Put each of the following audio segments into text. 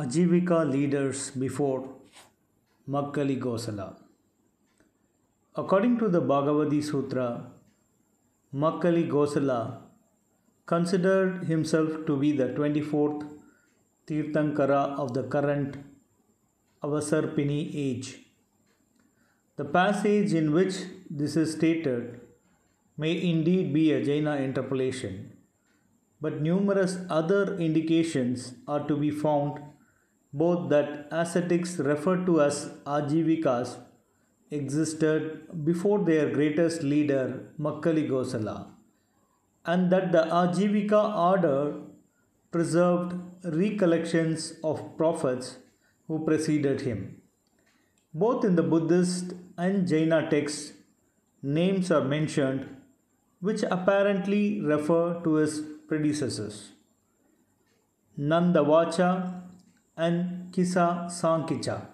Ajivika leaders before Makkali Gosala. According to the Bhagavati Sutra, Makkali Gosala considered himself to be the 24th Tirthankara of the current Avasarpini age. The passage in which this is stated may indeed be a Jaina interpolation, but numerous other indications are to be found both that ascetics referred to as Ajivikas existed before their greatest leader Makkali Gosala and that the Ajivika order preserved recollections of prophets who preceded him. Both in the Buddhist and Jaina texts, names are mentioned which apparently refer to his predecessors. Nandavacha and Kisa Sankicha.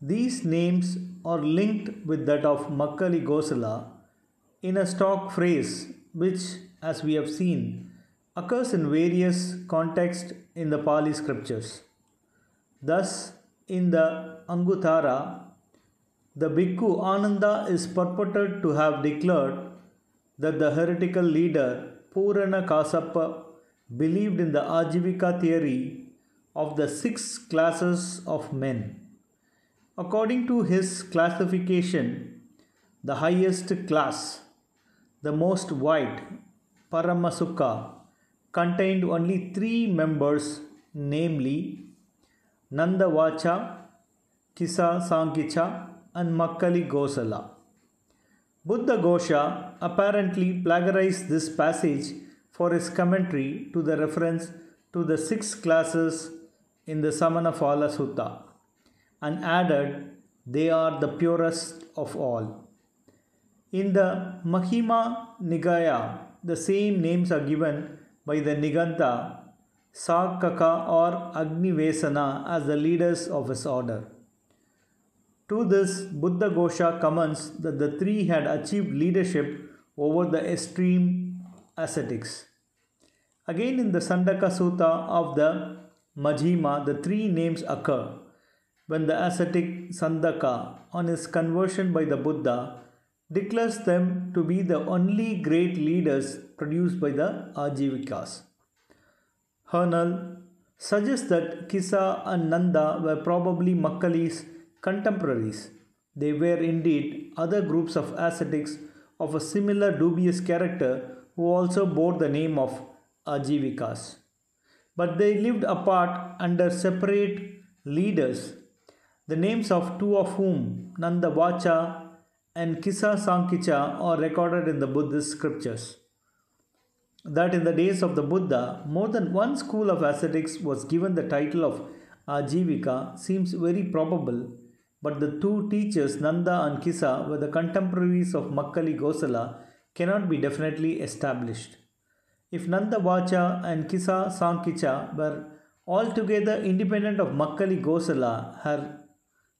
These names are linked with that of Makkali Gosala in a stock phrase which, as we have seen, occurs in various contexts in the Pali scriptures. Thus, in the Anguttara, the Bhikkhu Ananda is purported to have declared that the heretical leader Purana Kassapa believed in the Ajivika theory of the six classes of men. According to his classification, the highest class, the most wide, Paramasukha, contained only three members, namely Nandavacha, Kisa Sankicha, and Makkali Gosala. Buddha Ghosha apparently plagiarized this passage for his commentary to the reference to the six classes in the Samannaphala Sutta and added, They are the purest of all. In the Majjhima Nikaya, the same names are given by the Niganta, Saccaka or Agni-Vesana as the leaders of his order. To this, Buddha Ghosha comments that the three had achieved leadership over the extreme ascetics. Again, in the Sandaka Sutta of the Majjhima, the three names occur when the ascetic Sandaka, on his conversion by the Buddha, declares them to be the only great leaders produced by the Ajivikas. Hoernle suggests that Kisa and Nanda were probably Makkali's contemporaries. They were indeed other groups of ascetics of a similar dubious character who also bore the name of Ajivikas. But they lived apart under separate leaders, the names of two of whom, Nanda Vacha and Kisa Sankicha, are recorded in the Buddhist scriptures. That in the days of the Buddha, more than one school of ascetics was given the title of Ajivika seems very probable but the two teachers, Nanda and Kisa, were the contemporaries of Makkali Gosala, cannot be definitely established. If Nanda Vacha and Kisa Sankicha were altogether independent of Makkali Gosala, her,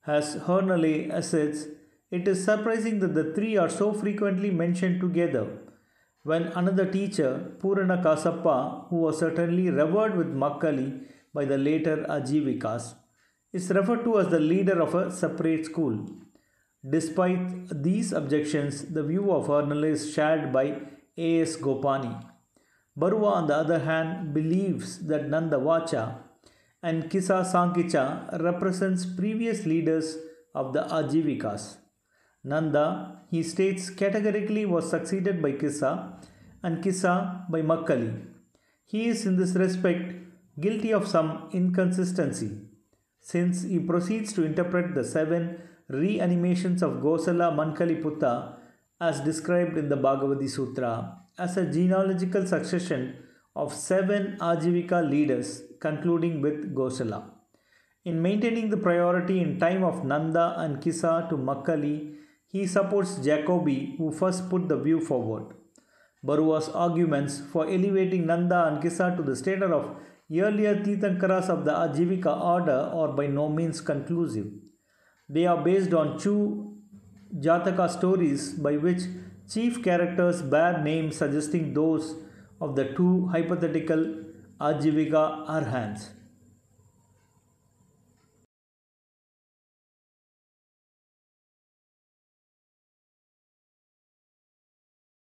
as Hoernle asserts, it is surprising that the three are so frequently mentioned together. When another teacher, Purana Kassapa, who was certainly revered with Makkali by the later Ajivikas, is referred to as the leader of a separate school. Despite these objections, the view of Hoernle is shared by A.S. Gopani. Barua, on the other hand, believes that Nanda Vacha and Kisa Sankicha represents previous leaders of the Ajivikas. Nanda, he states categorically, was succeeded by Kisa and Kisa by Makkali. He is in this respect guilty of some inconsistency since he proceeds to interpret the seven reanimations of Gosala Mankaliputta as described in the Bhagavati Sutra as a genealogical succession of seven Ajivika leaders concluding with Gosala. In maintaining the priority in time of Nanda and Kisa to Makkali, he supports Jacobi who first put the view forward. Barua's arguments for elevating Nanda and Kisa to the status of earlier Tirthankaras of the Ajivika order are by no means conclusive. They are based on two Jataka stories by which chief characters bear names suggesting those of the two hypothetical Ajivika Arhants.